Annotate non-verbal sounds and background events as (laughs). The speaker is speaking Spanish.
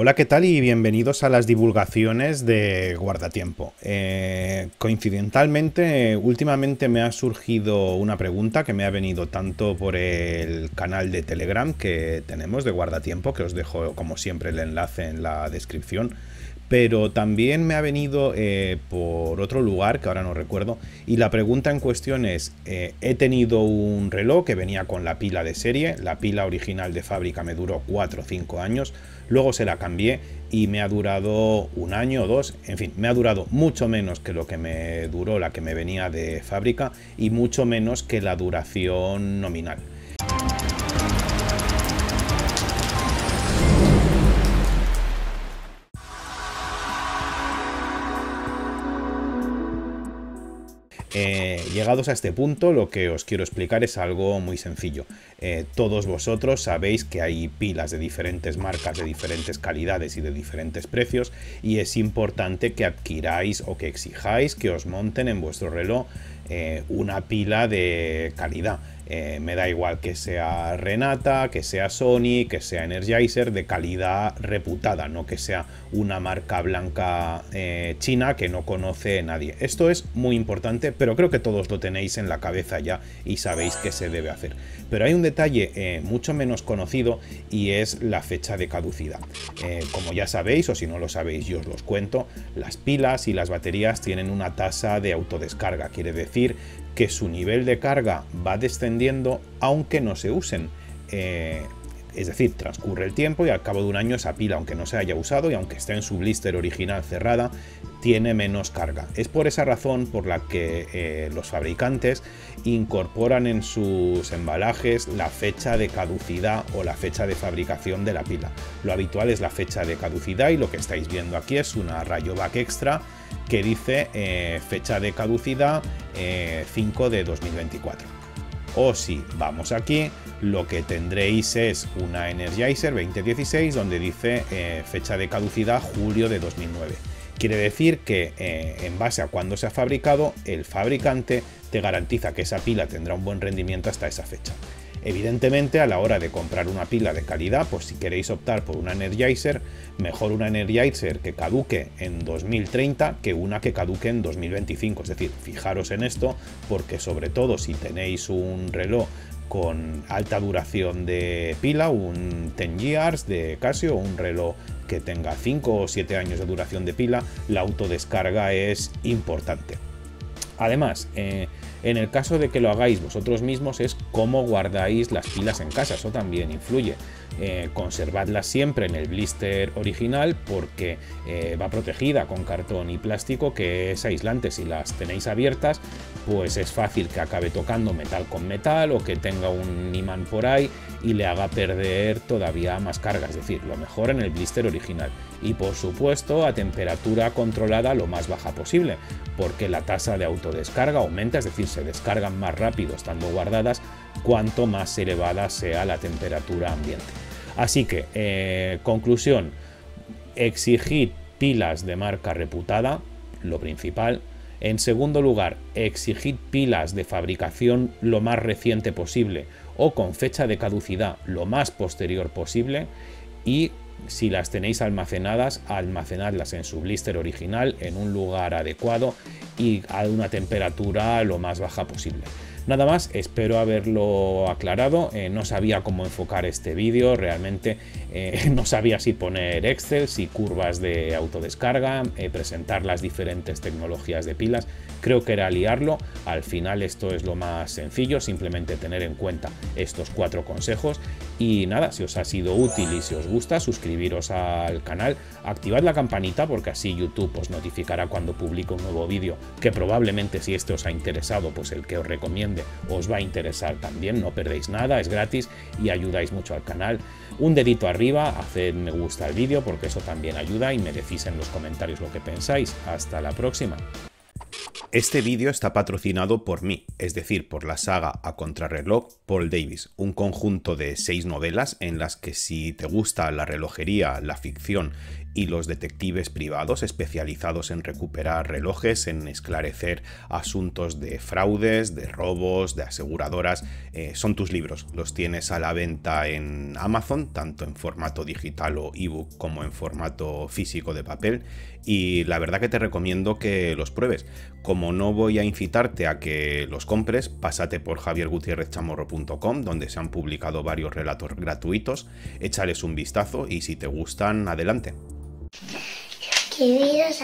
Hola, ¿qué tal? Y bienvenidos a las divulgaciones de Guardatiempo. Eh, coincidentalmente, últimamente me ha surgido una pregunta que me ha venido tanto por el canal de Telegram que tenemos de Guardatiempo, que os dejo como siempre el enlace en la descripción, pero también me ha venido eh, por otro lugar que ahora no recuerdo y la pregunta en cuestión es eh, he tenido un reloj que venía con la pila de serie la pila original de fábrica me duró 4 o 5 años luego se la cambié y me ha durado un año o dos en fin me ha durado mucho menos que lo que me duró la que me venía de fábrica y mucho menos que la duración nominal Eh, llegados a este punto, lo que os quiero explicar es algo muy sencillo. Eh, todos vosotros sabéis que hay pilas de diferentes marcas, de diferentes calidades y de diferentes precios, y es importante que adquiráis o que exijáis que os monten en vuestro reloj eh, una pila de calidad. Eh, me da igual que sea Renata, que sea Sony, que sea Energizer, de calidad reputada, no que sea una marca blanca eh, china que no conoce nadie. Esto es muy importante, pero creo que todos lo tenéis en la cabeza ya y sabéis qué se debe hacer. Pero hay un detalle eh, mucho menos conocido y es la fecha de caducidad. como ya sabéis, o si no lo sabéis yo os los cuento, las pilas y las baterías tienen una tasa de autodescarga, quiere decir que su nivel de carga va descendiendo aunque no se usen. Eh, es decir, transcurre el tiempo y al cabo de un año esa pila, aunque no se haya usado y aunque esté en su blister original cerrada, tiene menos carga. Es por esa razón por la que eh, los fabricantes incorporan en sus embalajes la fecha de caducidad o la fecha de fabricación de la pila. Lo habitual es la fecha de caducidad y lo que estáis viendo aquí es una rayovac extra que dice eh, fecha de caducidad 5 eh, de 2024. O si vamos aquí, lo que tendréis es una Energizer 2016 donde dice eh, fecha de caducidad julio de 2009. Quiere decir que en base a cuándo se ha fabricado, el fabricante te garantiza que esa pila tendrá un buen rendimiento hasta esa fecha. Evidentemente, a la hora de comprar una pila de calidad, pues si queréis optar por una Energizer, mejor una Energizer que caduque en 2030 que una que caduque en 2025. Es decir, fijaros en esto, porque sobre todo si tenéis un reloj con alta duración de pila, un 10 years de Casio, un reloj que tenga 5 o 7 años de duración de pila, la autodescarga es importante. Además, eh, en el caso de que lo hagáis vosotros mismos es cómo guardáis las pilas en casa, eso también influye. Eh, conservadlas siempre en el blister original porque eh, va protegida con cartón y plástico que es aislante. Si las tenéis abiertas, pues es fácil que acabe tocando metal con metal o que tenga un imán por ahí y le haga perder todavía más carga. Es decir, lo mejor en el blister original. Y por supuesto a temperatura controlada lo más baja posible, porque la tasa de autodescarga aumenta, es decir, se descargan más rápido estando guardadas cuanto más elevada sea la temperatura ambiente. Así que, eh, conclusión, exigid pilas de marca reputada, lo principal. En segundo lugar, exigid pilas de fabricación lo más reciente posible o con fecha de caducidad lo más posterior posible. Y si las tenéis almacenadas, almacenadlas en su blister original en un lugar adecuado y a una temperatura lo más baja posible. Nada más, espero haberlo aclarado. Eh, no sabía cómo enfocar este vídeo, realmente eh, (laughs) no sabía si poner Excel, si curvas de autodescarga, eh, presentar las diferentes tecnologías de pilas. Creo que era liarlo. Al final esto es lo más sencillo, simplemente tener en cuenta estos cuatro consejos. Y nada, si os ha sido útil y si os gusta, suscribiros al canal, activad la campanita porque así YouTube os notificará cuando publique un nuevo vídeo, que probablemente si este os ha interesado, pues el que os recomiendo os va a interesar también, no perdéis nada, es gratis y ayudáis mucho al canal. Un dedito arriba, haced me gusta al vídeo porque eso también ayuda y me decís en los comentarios lo que pensáis. Hasta la próxima. Este vídeo está patrocinado por mí, es decir, por la saga A Contrarreloj Paul Davis, un conjunto de seis novelas en las que si te gusta la relojería, la ficción y los detectives privados especializados en recuperar relojes, en esclarecer asuntos de fraudes, de robos, de aseguradoras, eh, son tus libros. Los tienes a la venta en Amazon, tanto en formato digital o ebook como en formato físico de papel. Y la verdad que te recomiendo que los pruebes. No voy a incitarte a que los compres, pásate por javiergutierrezchamorro.com, donde se han publicado varios relatos gratuitos, échales un vistazo y si te gustan, adelante. Suscribiros